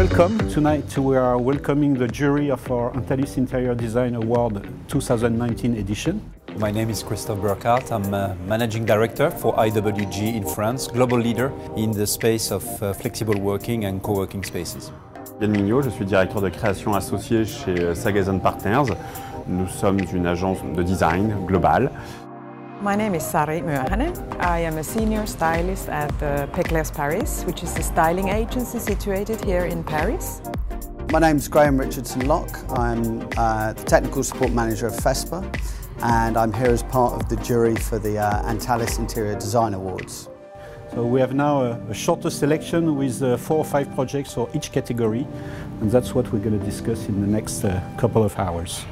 welcome. Tonight we are welcoming the jury of our Antalis Interior Design Award 2019 edition. My name is Christophe Burkhardt. I'm a managing director for IWG in France, global leader in the space of uh, flexible working and co-working spaces. Yann Mignot, je suis directeur de création associé chez Sagazan Partners. Nous sommes une agence de design globale. My name is Sari Myöhänen. I am a senior stylist at uh, Peclers Paris, which is a styling agency situated here in Paris. My name is Graeme Richardson Locke. I'm uh, the technical support manager of FESPA and I'm here as part of the jury for the uh, Antalis Interior Design Awards. So we have now a, a shorter selection with uh, four or five projects for each category and that's what we're going to discuss in the next uh, couple of hours.